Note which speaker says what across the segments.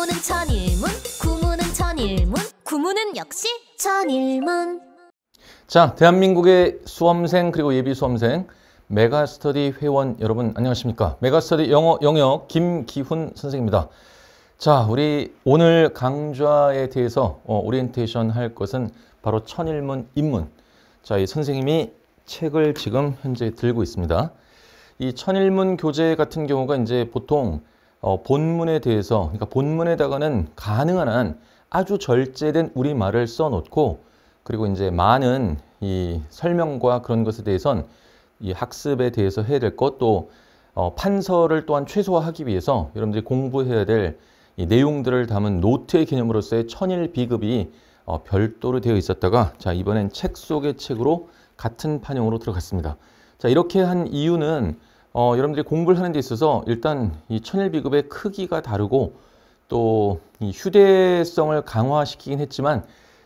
Speaker 1: 구문은 천일문, 구문은 천일문, 구문은 역시 천일문.
Speaker 2: 자, 대한민국의 수험생 그리고 예비 수험생 메가스터디 회원 여러분 안녕하십니까? 메가스터디 영어 영역 김기훈 선생입니다. 자, 우리 오늘 강좌에 대해서 어, 오리엔테이션 할 것은 바로 천일문 입문. 자, 이 선생님이 책을 지금 현재 들고 있습니다. 이 천일문 교재 같은 경우가 이제 보통 어, 본문에 대해서 그러니까 본문에다가는 가능한 한 아주 절제된 우리말을 써놓고 그리고 이제 많은 이 설명과 그런 것에 대해선 이 학습에 대해서 해야 될 것 또 어, 판서를 또한 최소화하기 위해서 여러분들이 공부해야 될 이 내용들을 담은 노트의 개념으로서의 천일 비급이 어, 별도로 되어 있었다가 자 이번엔 책 속의 책으로 같은 판형으로 들어갔습니다. 자 이렇게 한 이유는 어, 여러분들이 공부를 하는 데 있어서 일단 이 천일 비급의 크기가 다르고 또 이 휴대성을 강화시키긴 했지만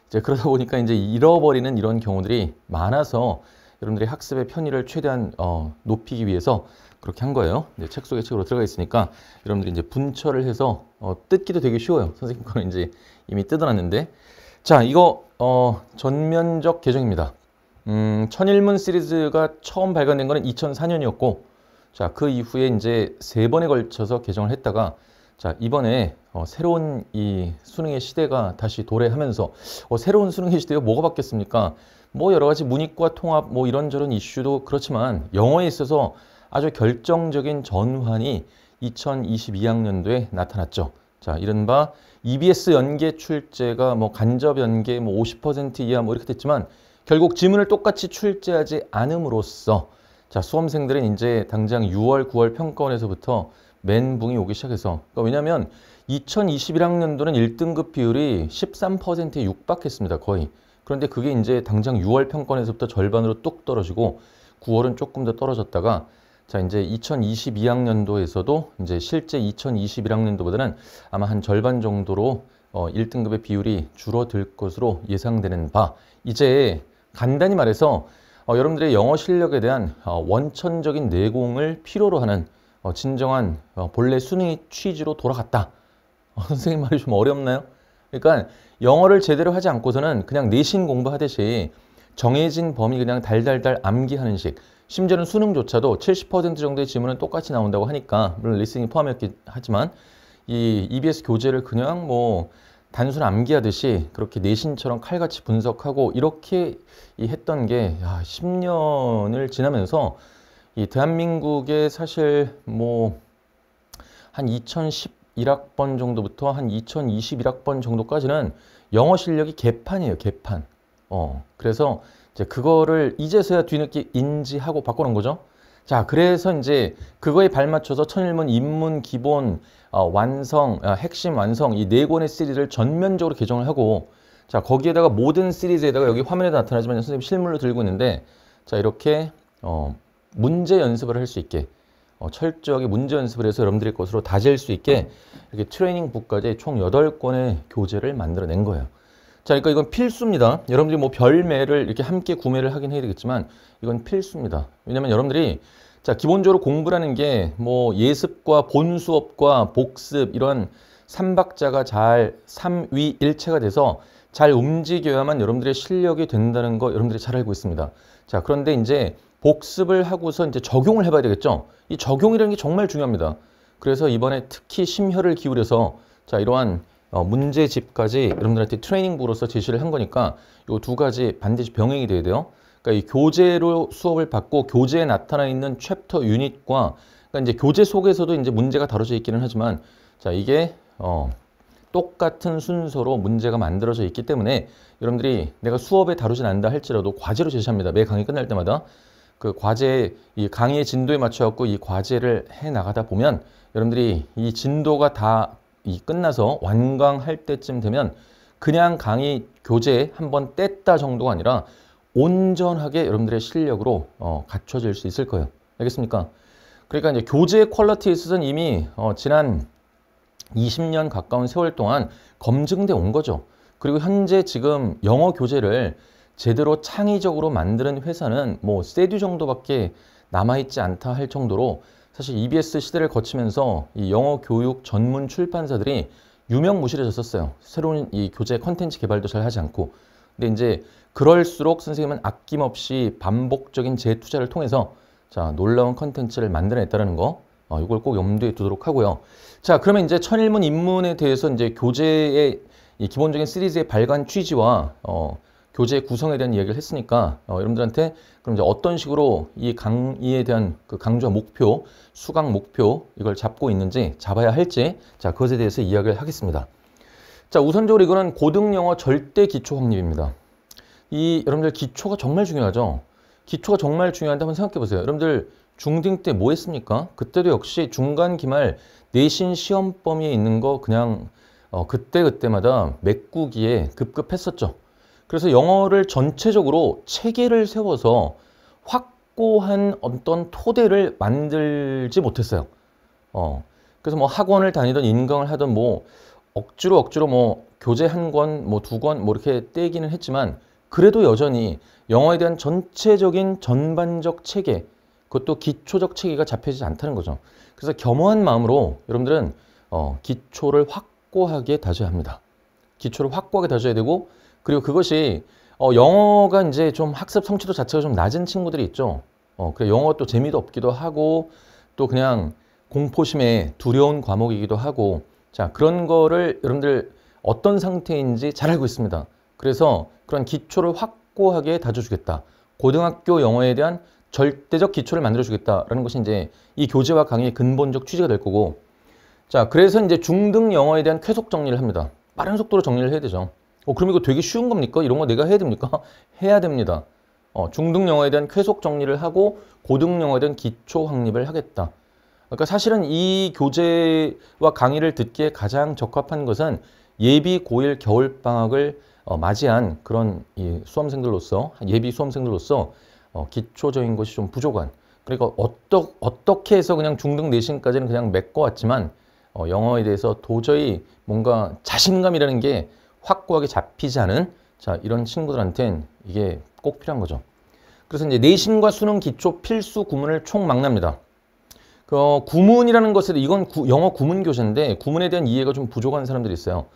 Speaker 2: 이제 그러다 보니까 이제 잃어버리는 이런 경우들이 많아서 여러분들이 학습의 편의를 최대한 어, 높이기 위해서 그렇게 한 거예요. 이제 책 속의 책으로 들어가 있으니까 여러분들이 이제 분철을 해서 어, 뜯기도 되게 쉬워요. 선생님 거는 이제 이미 뜯어놨는데 자 이거 어, 전면적 개정입니다. 음, 천일문 시리즈가 처음 발간된 거는 2004년이었고 자 그 이후에 이제 세 번에 걸쳐서 개정을 했다가 자 이번에 어, 새로운 이 수능의 시대가 다시 도래하면서 어, 새로운 수능의 시대가 뭐가 바뀌었습니까? 뭐 여러 가지 문이과 통합 뭐 이런저런 이슈도 그렇지만 영어에 있어서 아주 결정적인 전환이 2022학년도에 나타났죠. 자 이른바 EBS 연계 출제가 뭐 간접 연계 뭐 50% 이하 뭐 이렇게 됐지만 결국 지문을 똑같이 출제하지 않음으로써 자 수험생들은 이제 당장 6월 9월 평가원에서부터 멘붕이 오기 시작해서 그러니까 왜냐하면 2021학년도는 1등급 비율이 13%에 육박했습니다 거의. 그런데 그게 이제 당장 6월 평가원에서부터 절반으로 뚝 떨어지고 9월은 조금 더 떨어졌다가 자 이제 2022학년도에서도 이제 실제 2021학년도보다는 아마 한 절반 정도로 어, 1등급의 비율이 줄어들 것으로 예상되는 바. 이제 간단히 말해서 어, 여러분들의 영어 실력에 대한 어, 원천적인 내공을 필요로 하는 어, 진정한 어, 본래 수능의 취지로 돌아갔다. 어, 선생님 말이 좀 어렵나요? 그러니까 영어를 제대로 하지 않고서는 그냥 내신 공부하듯이 정해진 범위 그냥 달달달 암기하는 식. 심지어는 수능조차도 70% 정도의 지문은 똑같이 나온다고 하니까 물론 리스닝이 포함했긴 하지만 이 EBS 교재를 그냥 뭐 단순 암기하듯이 그렇게 내신처럼 칼같이 분석하고 이렇게 했던 게 야, 10년을 지나면서 이 대한민국의 사실 뭐 한 2011학번 정도부터 한 2021학번 정도까지는 영어 실력이 개판이에요, 개판. 어, 그래서 이제 그거를 이제서야 뒤늦게 인지하고 바꾸는 거죠. 자, 그래서 이제 그거에 발맞춰서 천일문 입문 기본 어, 완성, 어, 핵심 완성 이 네 권의 시리즈를 전면적으로 개정을 하고 자, 거기에다가 모든 시리즈에다가 여기 화면에 나타나지만 선생님 실물로 들고 있는데 자, 이렇게 어, 문제 연습을 할 수 있게 어, 철저하게 문제 연습을 해서 여러분들의 것으로 다질 수 있게 이렇게 트레이닝 북까지 총 8권의 교재를 만들어낸 거예요. 자, 그러니까 이건 필수입니다. 여러분들이 뭐 별매를 이렇게 함께 구매를 하긴 해야 되겠지만 이건 필수입니다. 왜냐면 여러분들이 자, 기본적으로 공부라는 게 뭐 예습과 본 수업과 복습 이런 삼박자가 잘 삼위 일체가 돼서 잘 움직여야만 여러분들의 실력이 된다는 거 여러분들이 잘 알고 있습니다. 자, 그런데 이제 복습을 하고서 이제 적용을 해봐야 되겠죠. 이 적용이라는 게 정말 중요합니다. 그래서 이번에 특히 심혈을 기울여서 자 이러한 어, 문제집까지 여러분들한테 트레이닝부로서 제시를 한 거니까 이 두 가지 반드시 병행이 돼야 돼요. 그러니까 이 교재로 수업을 받고 교재에 나타나 있는 챕터 유닛과 그러니까 이제 교재 속에서도 이제 문제가 다뤄져 있기는 하지만 자 이게 어, 똑같은 순서로 문제가 만들어져 있기 때문에 여러분들이 내가 수업에 다루진 않는다 할지라도 과제로 제시합니다. 매 강의 끝날 때마다 그 과제 이 강의의 진도에 맞춰 갖고 이 과제를 해 나가다 보면 여러분들이 이 진도가 다 이 끝나서 완강할 때쯤 되면 그냥 강의 교재 한 번 뗐다 정도가 아니라 온전하게 여러분들의 실력으로 어, 갖춰질 수 있을 거예요. 알겠습니까? 그러니까 이제 교재 quality에 있어서는 이미 어, 지난 20년 가까운 세월 동안 검증돼 온 거죠. 그리고 현재 지금 영어 교재를 제대로 창의적으로 만드는 회사는 뭐 쎄듀 정도밖에 남아있지 않다 할 정도로 사실 EBS 시대를 거치면서 이 영어 교육 전문 출판사들이 유명무실해졌었어요. 새로운 이 교재 컨텐츠 개발도 잘 하지 않고. 근데 이제 그럴수록 선생님은 아낌없이 반복적인 재투자를 통해서 자, 놀라운 컨텐츠를 만들어냈다는 거. 어, 이걸 꼭 염두에 두도록 하고요. 자, 그러면 이제 천일문 입문에 대해서 이제 교재의 이 기본적인 시리즈의 발간 취지와 어, 교재 구성에 대한 이야기를 했으니까 어, 여러분들한테 그럼 이제 어떤 식으로 이 강의에 대한 그 강조와 목표, 수강 목표 이걸 잡고 있는지 잡아야 할지 자 그것에 대해서 이야기를 하겠습니다. 자 우선적으로 이거는 고등영어 절대 기초 확립입니다. 이 여러분들 기초가 정말 중요하죠. 기초가 정말 중요한데 한번 생각해 보세요. 여러분들 중딩 때 뭐 했습니까? 그때도 역시 중간 기말 내신 시험 범위에 있는 거 그냥 어, 그때 그때마다 메꾸기에 급급했었죠. 그래서 영어를 전체적으로 체계를 세워서 확고한 어떤 토대를 만들지 못했어요. 어, 그래서 뭐 학원을 다니던 인강을 하던 뭐 억지로 억지로 뭐 교재 한 권, 뭐 두 권, 뭐 이렇게 떼기는 했지만 그래도 여전히 영어에 대한 전체적인 전반적 체계, 그것도 기초적 체계가 잡혀지지 않다는 거죠. 그래서 겸허한 마음으로 여러분들은 어, 기초를 확고하게 다져야 합니다. 기초를 확고하게 다져야 되고 그리고 그것이 어, 영어가 이제 좀 학습 성취도 자체가 좀 낮은 친구들이 있죠. 어, 그래 영어가 또 재미도 없기도 하고 또 그냥 공포심에 두려운 과목이기도 하고 자 그런 거를 여러분들 어떤 상태인지 잘 알고 있습니다. 그래서 그런 기초를 확고하게 다져주겠다. 고등학교 영어에 대한 절대적 기초를 만들어주겠다라는 것이 이제 이 교재와 강의의 근본적 취지가 될 거고 자 그래서 이제 중등 영어에 대한 쾌속 정리를 합니다. 빠른 속도로 정리를 해야 되죠. 어, 그럼 이거 되게 쉬운 겁니까? 이런 거 내가 해야 됩니까? 해야 됩니다. 어, 중등 영어에 대한 쾌속 정리를 하고 고등 영어에 대한 기초 확립을 하겠다. 그러니까 사실은 이 교재와 강의를 듣기에 가장 적합한 것은 예비 고1 겨울 방학을 어, 맞이한 그런 이 수험생들로서 예비 수험생들로서 어, 기초적인 것이 좀 부족한 그러니까 어떠, 어떻게 해서 그냥 중등 내신까지는 그냥 메꿔왔지만 어, 영어에 대해서 도저히 뭔가 자신감이라는 게 확고하게 잡히지 않은 자 이런 친구들한텐 이게 꼭 필요한 거죠. 그래서 이제 내신과 수능 기초 필수 구문을 총 막납니다. 그 어, 구문이라는 것에 이건 구, 영어 구문 교재인데 구문에 대한 이해가 좀 부족한 사람들이 있어요.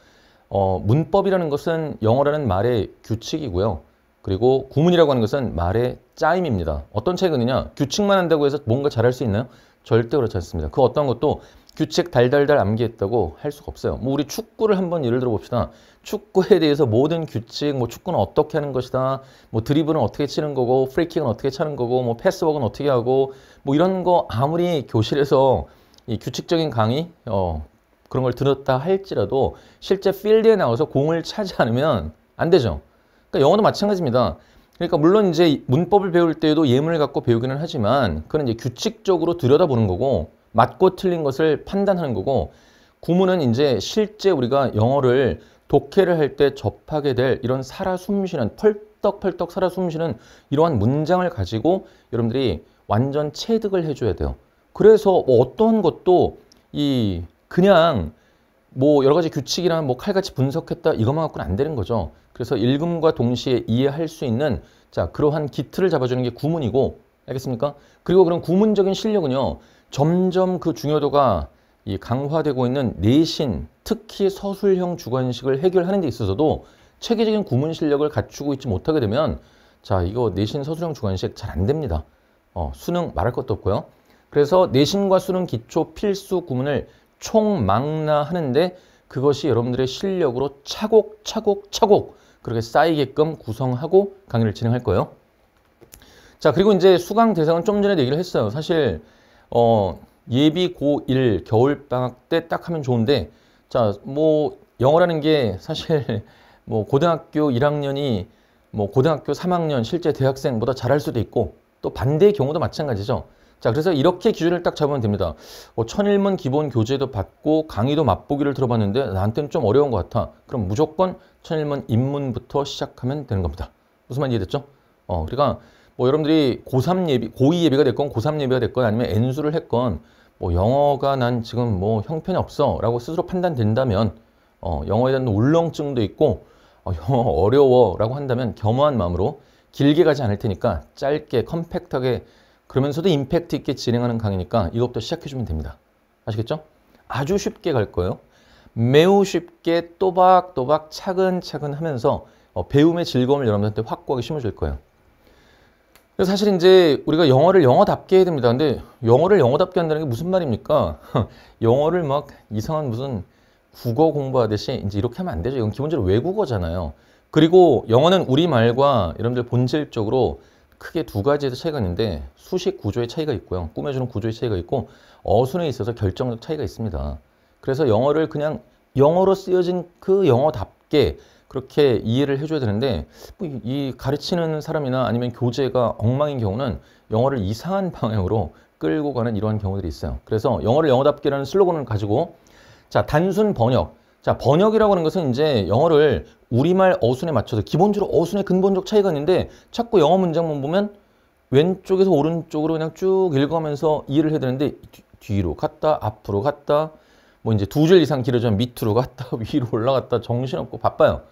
Speaker 2: 어, 문법이라는 것은 영어라는 말의 규칙이고요. 그리고 구문이라고 하는 것은 말의 짜임입니다. 어떤 차이가 있느냐? 규칙만 한다고 해서 뭔가 잘할 수 있나요? 절대 그렇지 않습니다. 그 어떤 것도 규칙 달달달 암기했다고 할 수가 없어요. 뭐 우리 축구를 한번 예를 들어 봅시다. 축구에 대해서 모든 규칙, 뭐 축구는 어떻게 하는 것이다, 뭐 드리블은 어떻게 치는 거고, 프리킥은 어떻게 차는 거고, 뭐 패스워크는 어떻게 하고, 뭐 이런 거 아무리 교실에서 이 규칙적인 강의, 어, 그런 걸 들었다 할지라도 실제 필드에 나와서 공을 차지 않으면 안 되죠. 그러니까 영어도 마찬가지입니다. 그러니까 물론 이제 문법을 배울 때에도 예문을 갖고 배우기는 하지만 그건 이제 규칙적으로 들여다보는 거고 맞고 틀린 것을 판단하는 거고 구문은 이제 실제 우리가 영어를 독해를 할 때 접하게 될 이런 살아 숨쉬는 펄떡펄떡 살아 숨쉬는 이러한 문장을 가지고 여러분들이 완전 체득을 해줘야 돼요. 그래서 뭐 어떤 것도 이 그냥 뭐 여러 가지 규칙이나 뭐 칼같이 분석했다 이것만 갖고는 안 되는 거죠. 그래서 읽음과 동시에 이해할 수 있는 자 그러한 기틀을 잡아주는 게 구문이고 알겠습니까? 그리고 그런 구문적인 실력은요 점점 그 중요도가 이 강화되고 있는 내신, 특히 서술형 주관식을 해결하는 데 있어서도 체계적인 구문 실력을 갖추고 있지 못하게 되면 자 이거 내신 서술형 주관식 잘 안 됩니다. 어, 수능 말할 것도 없고요. 그래서 내신과 수능 기초 필수 구문을 총망라하는데 그것이 여러분들의 실력으로 차곡차곡 차곡 그렇게 쌓이게끔 구성하고 강의를 진행할 거예요. 자 그리고 이제 수강 대상은 좀 전에 얘기를 했어요. 사실 어, 예비 고1 겨울방학 때 딱 하면 좋은데 자 뭐 영어라는 게 사실 뭐 고등학교 1학년이 뭐 고등학교 3학년 실제 대학생보다 잘할 수도 있고 또 반대의 경우도 마찬가지죠. 자 그래서 이렇게 기준을 딱 잡으면 됩니다. 뭐 천일문 기본 교재도 받고 강의도 맛보기를 들어봤는데 나한테는 좀 어려운 것 같아. 그럼 무조건 천일문 입문부터 시작하면 되는 겁니다. 무슨 말 이해됐죠? 어, 그러니까 뭐 여러분들이 고3 예비, 고2 예비가 됐건 고3 예비가 됐건 아니면 N수를 했건 뭐 영어가 난 지금 뭐 형편이 없어 라고 스스로 판단된다면 어, 영어에 대한 울렁증도 있고 어, 영어 어려워 라고 한다면 겸허한 마음으로 길게 가지 않을 테니까 짧게 컴팩트하게 그러면서도 임팩트 있게 진행하는 강의니까 이것부터 시작해 주면 됩니다. 아시겠죠? 아주 쉽게 갈 거예요. 매우 쉽게 또박또박 차근차근 하면서 어, 배움의 즐거움을 여러분한테 확고하게 심어줄 거예요. 그래서 사실 이제 우리가 영어를 영어답게 해야 됩니다. 근데 영어를 영어답게 한다는 게 무슨 말입니까? 영어를 막 이상한 무슨 국어 공부하듯이 이제 이렇게 하면 안 되죠. 이건 기본적으로 외국어잖아요. 그리고 영어는 우리말과 여러분들 본질적으로 크게 두 가지의 차이가 있는데 수식 구조의 차이가 있고요. 꾸며주는 구조의 차이가 있고 어순에 있어서 결정적 차이가 있습니다. 그래서 영어를 그냥 영어로 쓰여진 그 영어답게 그렇게 이해를 해줘야 되는데 뭐이 가르치는 사람이나 아니면 교재가 엉망인 경우는 영어를 이상한 방향으로 끌고 가는 이러한 경우들이 있어요. 그래서 영어를 영어답게라는 슬로건을 가지고 자 단순 번역 자 번역이라고 하는 것은 이제 영어를 우리말 어순에 맞춰서 기본적으로 어순의 근본적 차이가 있는데 자꾸 영어 문장만 보면 왼쪽에서 오른쪽으로 그냥 쭉 읽어가면서 이해를 해야 되는데 뒤, 뒤로 갔다 앞으로 갔다 뭐 이제 두 줄 이상 길어지면 밑으로 갔다 위로 올라갔다 정신없고 바빠요.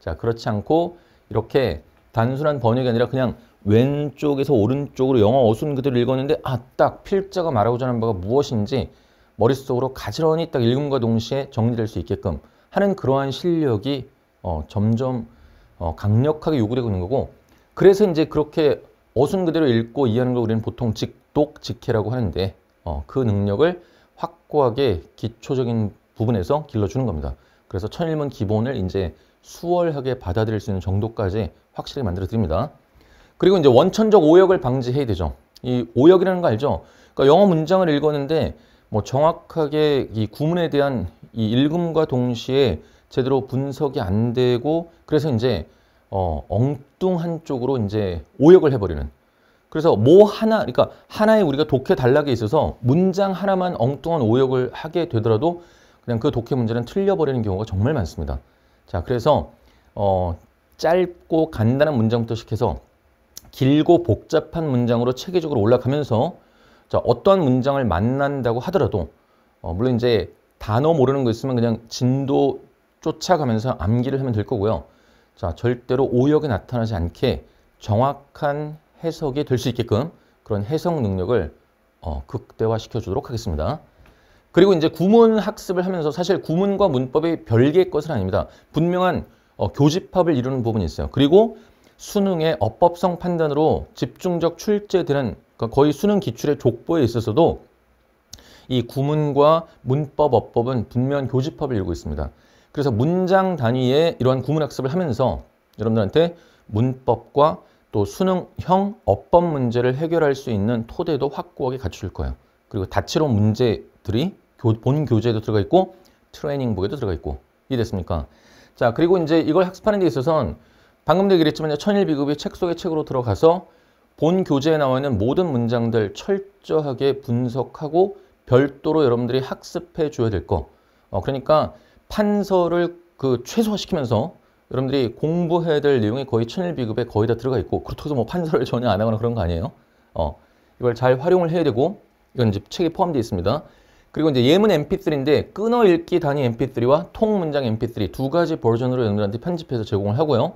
Speaker 2: 자, 그렇지 않고 이렇게 단순한 번역이 아니라 그냥 왼쪽에서 오른쪽으로 영어 어순 그대로 읽었는데 아, 딱 필자가 말하고자 하는 바가 무엇인지 머릿속으로 가지런히 딱 읽음과 동시에 정리될 수 있게끔 하는 그러한 실력이 어, 점점 어, 강력하게 요구되고 있는 거고 그래서 이제 그렇게 어순 그대로 읽고 이해하는 걸 우리는 보통 직독, 직해라고 하는데 어, 그 능력을 확고하게 기초적인 부분에서 길러주는 겁니다. 그래서 천일문 기본을 이제 수월하게 받아들일 수 있는 정도까지 확실히 만들어 드립니다. 그리고 이제 원천적 오역을 방지해야 되죠. 이 오역이라는 거 알죠? 그러니까 영어 문장을 읽었는데 뭐 정확하게 이 구문에 대한 이 읽음과 동시에 제대로 분석이 안 되고 그래서 이제 어 엉뚱한 쪽으로 이제 오역을 해버리는 그래서 뭐 하나 그러니까 하나의 우리가 독해 단락에 있어서 문장 하나만 엉뚱한 오역을 하게 되더라도 그냥 그 독해 문제는 틀려버리는 경우가 정말 많습니다. 자, 그래서 어, 짧고 간단한 문장부터 시작해서 길고 복잡한 문장으로 체계적으로 올라가면서 자, 어떤 문장을 만난다고 하더라도 어, 물론 이제 단어 모르는 거 있으면 그냥 진도 쫓아가면서 암기를 하면 될 거고요. 자, 절대로 오역이 나타나지 않게 정확한 해석이 될 수 있게끔 그런 해석 능력을 어, 극대화시켜 주도록 하겠습니다. 그리고 이제 구문 학습을 하면서 사실 구문과 문법이 별개의 것은 아닙니다. 분명한 어, 교집합을 이루는 부분이 있어요. 그리고 수능의 어법성 판단으로 집중적 출제되는 그러니까 거의 수능 기출의 족보에 있어서도 이 구문과 문법, 어법은 분명한 교집합을 이루고 있습니다. 그래서 문장 단위의 이러한 구문 학습을 하면서 여러분들한테 문법과 또 수능형 어법 문제를 해결할 수 있는 토대도 확고하게 갖출 거예요. 그리고 다채로운 문제들이 본 교재에도 들어가 있고 트레이닝북에도 들어가 있고 이해됐습니까? 자 그리고 이제 이걸 학습하는 데 있어서는 방금도 얘기했지만 천일 비급이 책 속의 책으로 들어가서 본 교재에 나와 있는 모든 문장들 철저하게 분석하고 별도로 여러분들이 학습해 줘야 될 거. 어, 그러니까 판서를 그 최소화시키면서 여러분들이 공부해야 될 내용이 거의 천일 비급에 거의 다 들어가 있고 그렇다고 뭐 판서를 전혀 안 하거나 그런 거 아니에요. 어, 이걸 잘 활용을 해야 되고 이건 이제 책에 포함되어 있습니다. 그리고 이제 예문 mp3인데 끊어 읽기 단위 mp3와 통 문장 mp3 두 가지 버전으로 여러분들한테 편집해서 제공을 하고요.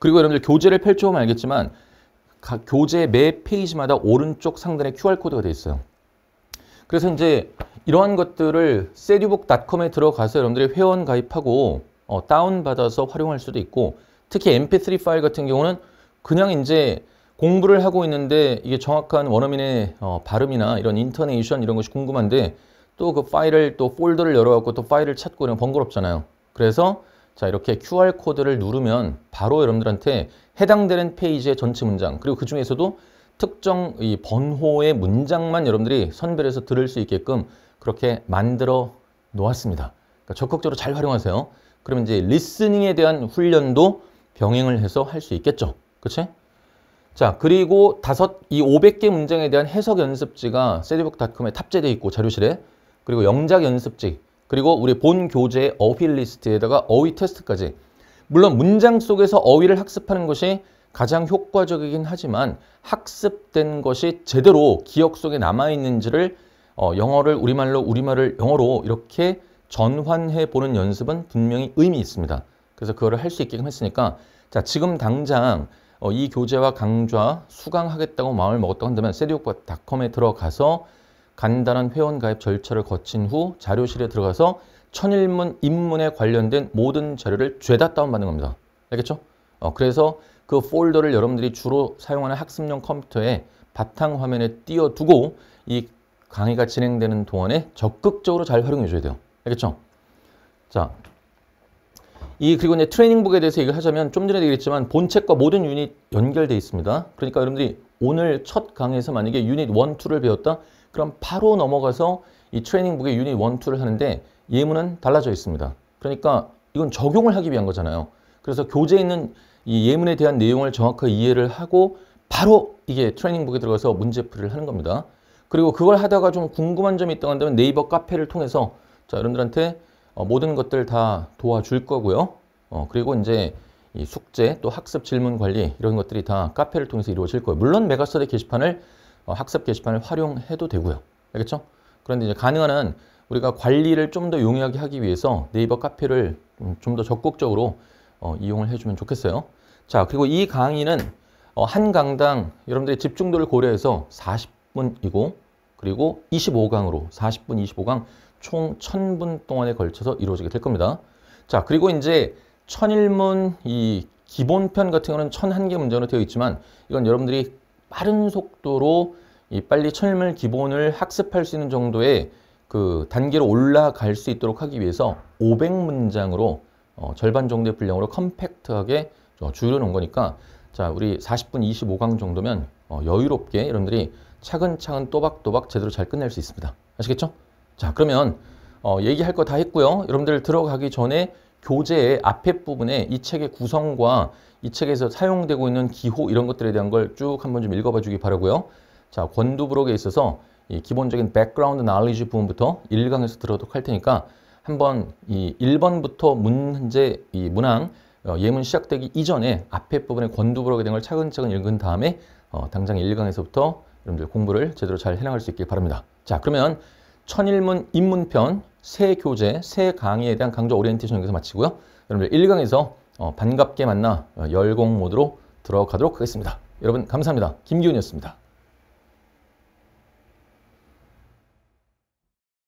Speaker 2: 그리고 여러분들 교재를 펼쳐보면 알겠지만 각 교재 매 페이지마다 오른쪽 상단에 QR코드가 되어 있어요. 그래서 이제 이러한 것들을 세듀북닷컴에 들어가서 여러분들이 회원 가입하고 어, 다운받아서 활용할 수도 있고 특히 mp3 파일 같은 경우는 그냥 이제 공부를 하고 있는데 이게 정확한 원어민의 어, 발음이나 이런 intonation 이런 것이 궁금한데 또 그 파일을 또 폴더를 열어갖고 또 파일을 찾고 이런 번거롭잖아요. 그래서 자 이렇게 QR코드를 누르면 바로 여러분들한테 해당되는 페이지의 전체 문장 그리고 그 중에서도 특정 이 번호의 문장만 여러분들이 선별해서 들을 수 있게끔 그렇게 만들어 놓았습니다. 그러니까 적극적으로 잘 활용하세요. 그러면 이제 listening에 대한 훈련도 병행을 해서 할 수 있겠죠. 그치? 자, 그리고 다섯, 이 500개 문장에 대한 해석 연습지가 쎄듀북닷컴에 탑재되어 있고 자료실에 그리고 영작 연습지, 그리고 우리 본 교재 어휘 리스트에다가 어휘 테스트까지. 물론 문장 속에서 어휘를 학습하는 것이 가장 효과적이긴 하지만 학습된 것이 제대로 기억 속에 남아있는지를 어, 영어를 우리말로 우리말을 영어로 이렇게 전환해 보는 연습은 분명히 의미 있습니다. 그래서 그거를 할 수 있게끔 했으니까 자 지금 당장 어, 이 교재와 강좌 수강하겠다고 마음을 먹었다고 한다면 세디옥닷컴에 들어가서 간단한 회원 가입 절차를 거친 후 자료실에 들어가서 천일문 입문에 관련된 모든 자료를 죄다 다운받는 겁니다. 알겠죠? 어, 그래서 그 폴더를 여러분들이 주로 사용하는 학습용 컴퓨터에 바탕 화면에 띄워두고 이 강의가 진행되는 동안에 적극적으로 잘 활용해 줘야 돼요. 알겠죠? 자, 이 그리고 이제 트레이닝북에 대해서 얘기를 하자면 좀 전에 얘기했지만 본책과 모든 유닛 연결돼 있습니다. 그러니까 여러분들이 오늘 첫 강의에서 만약에 유닛 1, 2를 배웠다? 그럼 바로 넘어가서 이 트레이닝북의 유닛 1, 2를 하는데 예문은 달라져 있습니다. 그러니까 이건 적용을 하기 위한 거잖아요. 그래서 교재에 있는 이 예문에 대한 내용을 정확하게 이해를 하고 바로 이게 트레이닝북에 들어가서 문제풀이를 하는 겁니다. 그리고 그걸 하다가 좀 궁금한 점이 있다고 한다면 네이버 카페를 통해서 자 여러분들한테 어, 모든 것들 다 도와줄 거고요. 어, 그리고 이제 이 숙제 또 학습 질문 관리 이런 것들이 다 카페를 통해서 이루어질 거예요. 물론 메가스터디 게시판을 어, 학습 게시판을 활용해도 되고요. 알겠죠? 그런데 이제 가능한 한 우리가 관리를 좀 더 용이하게 하기 위해서 네이버 카페를 좀 더 적극적으로 어, 이용을 해주면 좋겠어요. 자, 그리고 이 강의는 어, 한 강당 여러분들의 집중도를 고려해서 40분이고 그리고 25강으로 40분 25강 총 1000분 동안에 걸쳐서 이루어지게 될 겁니다. 자, 그리고 이제 천일문 이 기본편 같은 경우는 1001개 문제로 되어 있지만 이건 여러분들이 빠른 속도로 이 빨리 천일문 기본을 학습할 수 있는 정도의 그 단계로 올라갈 수 있도록 하기 위해서 500문장으로 어, 절반 정도의 분량으로 컴팩트하게 어, 줄여놓은 거니까 자 우리 40분 25강 정도면 어, 여유롭게 여러분들이 차근차근 또박또박 제대로 잘 끝낼 수 있습니다. 아시겠죠? 자 그러면 어, 얘기할 거 다 했고요. 여러분들 들어가기 전에 교재의 앞에 부분에 이 책의 구성과 이 책에서 사용되고 있는 기호 이런 것들에 대한 걸 쭉 한번 좀 읽어봐 주기 바라고요. 자 권두 부록에 있어서 이 기본적인 background knowledge 부분부터 1강에서 들어도록 할 테니까 한번 이 1번부터 문제 이 문항 어, 예문 시작되기 이전에 앞에 부분에 권두 부록에 대한 걸 차근차근 읽은 다음에 어, 당장 1강에서부터 여러분들 공부를 제대로 잘 해나갈 수 있길 바랍니다. 자 그러면 천일문 입문편 새 교재 새 강의에 대한 강좌 오리엔테이션 여기서 마치고요. 여러분들 1강에서 어, 반갑게 만나 어, 열공 모드로 들어가도록 하겠습니다. 여러분 감사합니다. 김기훈이었습니다.